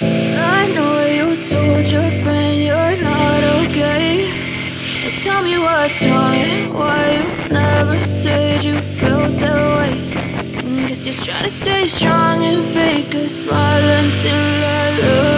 I know you told your friend you're not okay. But Tell me what's wrong why you never said you felt that way. Cause you're trying to stay strong and fake a smile until I look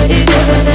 but it. never